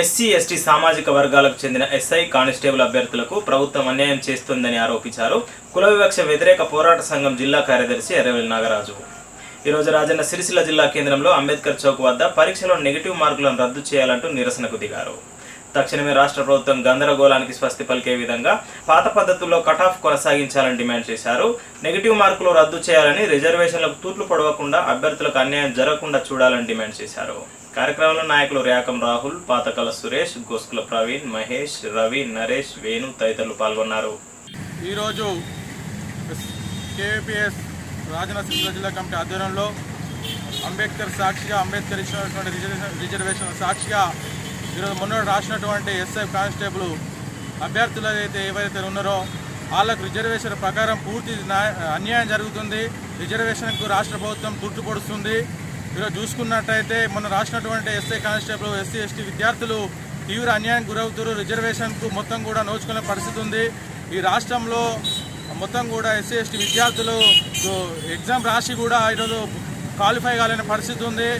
SC ST సామాజిక వర్గాలకు చెందిన ఎస్ఐ కానిస్టేబుల్ అభ్యర్థులకు ప్రభుత్వం అన్యాయం చేస్తుందని ఆరోపించారు. కుల వివక్ష వ్యతిరేక పోరాట సంఘం జిల్లా కార్యదర్శి ఎర్రవెల్లి నాగరాజు. ఈరోజు రాజన్న సిరిసిల్ల జిల్లా కేంద్రంలో అంబేద్కర్ చౌక్ వద్ద పరీక్షలో నెగిటివ్ మార్కులను రద్దు చేయాలంటూ నిరసనకు దిగారు. తక్షణమే రాష్ట్ర ప్రభుత్వం గందరగోళానికి స్వస్తి పలికే విధంగా పాత పద్ధతుల్లో కటాఫ్ కొనసాగించాలని డిమాండ్ చేశారు. నెగిటివ్ మార్కులు రద్దు చేయాలని రిజర్వేషన్లకు తూట్లు పడవకుండా అభ్యర్థులకు అన్యాయం జరగకుండా చూడాలని డిమాండ్ చేశారు. కార్యక్రమంలో నాయకులు ర్యాకం రాహుల్ పాతకల సురేష్ గోస్కుల ప్రవీణ్ మహేష్ రవి నరేష్ వేణు తదితరులు పాల్గొన్నారు. ఈరోజు కేవీపీఎస్ రాజనరసింహ జిల్లా కమిటీ ఆధ్వర్యంలో అంబేద్కర్ సాక్షిగా అంబేద్కర్ ఇచ్చినటువంటి రిజర్వేషన్ రిజర్వేషన్ సాక్షిగా ఈరోజు మొన్న రాసినటువంటి ఎస్ఐ కానిస్టేబుల్ అభ్యర్థులు అయితే ఎవరైతే ఉన్నారో వాళ్ళకు రిజర్వేషన్ ప్రకారం పూర్తి అన్యాయం జరుగుతుంది. రిజర్వేషన్కు రాష్ట్ర ప్రభుత్వం తుట్టుపొడుస్తుంది ఈరోజు చూసుకున్నట్టయితే మొన్న రాసినటువంటి ఎస్ఏ కానిస్టేబుల్ ఎస్సీ ఎస్టీ విద్యార్థులు తీవ్ర అన్యాయానికి గురవుతారు రిజర్వేషన్కు మొత్తం కూడా నోచుకునే పరిస్థితి ఉంది. ఈ రాష్ట్రంలో మొత్తం కూడా ఎస్సీ ఎస్టీ విద్యార్థులు ఎగ్జామ్ రాసి కూడా ఈరోజు క్వాలిఫై కాలేని పరిస్థితి ఉంది.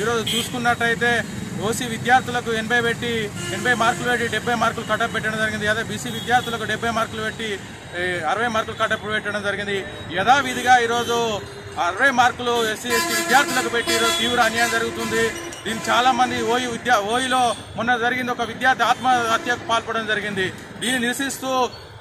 ఈరోజు చూసుకున్నట్టయితే ఓసీ విద్యార్థులకు ఎనభై పెట్టి ఎనభై మార్కులు పెట్టి డెబ్బై మార్కులు కటప్ పెట్టడం జరిగింది. అదే బీసీ విద్యార్థులకు డెబ్బై మార్కులు పెట్టి అరవై మార్కులు కటప్ పెట్టడం జరిగింది. యథావిధిగా ఈరోజు అరవై మార్కులు ఎస్సీ ఎస్టీ విద్యార్థులకు పెట్టి ఈరోజు తీవ్ర అన్యాయం జరుగుతుంది. దీన్ని చాలా మంది ఓయి విద్యా ఓయిలో మొన్న జరిగింది ఒక విద్యార్థి ఆత్మహత్యకు పాల్పడడం జరిగింది. దీన్ని నిరసిస్తూ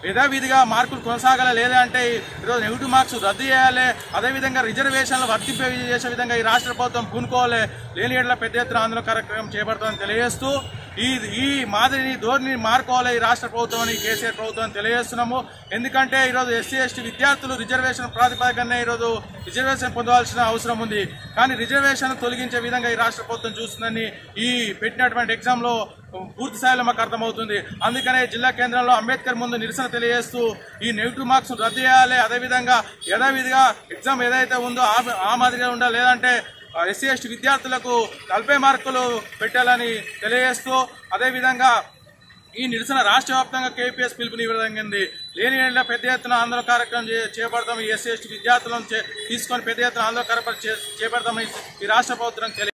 యథావిధిగా మార్కులు కొనసాగాలి లేదా అంటే ఈరోజు నెగిటివ్ మార్క్స్ రద్దు చేయాలి అదేవిధంగా రిజర్వేషన్లు వర్తింపే చేసే విధంగా ఈ రాష్ట్ర ప్రభుత్వం పూనుకోవాలి లేని ఏళ్ళ పెద్ద ఎత్తున ఆందోళన కార్యక్రమం చేపడుతుందని తెలియజేస్తూ ఈ ఈ మాదిరిని ధోరణిని మార్కోవాలి ఈ రాష్ట్ర ప్రభుత్వం అని కేసీఆర్ ప్రభుత్వం తెలియజేస్తున్నాము. ఎందుకంటే ఈరోజు ఎస్సీ ఎస్టీ విద్యార్థులు రిజర్వేషన్ ప్రాతిపదికనే ఈరోజు రిజర్వేషన్ పొందవలసిన అవసరం ఉంది. కానీ రిజర్వేషన్ తొలగించే విధంగా ఈ రాష్ట్ర ప్రభుత్వం చూస్తుందని ఈ పెట్టినటువంటి ఎగ్జామ్లో పూర్తి స్థాయిలో మాకు అర్థమవుతుంది. అందుకనే జిల్లా కేంద్రంలో అంబేద్కర్ ముందు నిరసన తెలియజేస్తూ ఈ నెగిటివ్ మార్క్స్ రద్దు చేయాలి. అదేవిధంగా యథావిధిగా ఎగ్జామ్ ఏదైతే ఉందో ఆ- మాదిరిగా ఉండాలి. లేదంటే ఎస్సీ ఎస్టీ విద్యార్థులకు నలభై మార్కులు పెట్టాలని తెలియజేస్తూ అదేవిధంగా ఈ నిరసన రాష్ట్ర వ్యాప్తంగా కేపీఎస్ పిలుపునివ్వడండి లేని ఏళ్ళ పెద్ద ఎత్తున ఆందోళన కార్యక్రమం చే- చేపడతాం. ఈ ఎస్సీ ఎస్టీ విద్యార్థులను చే- తీసుకొని పెద్ద ఎత్తున ఆందోళన కార్యక్రమం చేపడతామని ఈ రాష్ట్ర ప్రభుత్వం తెలియ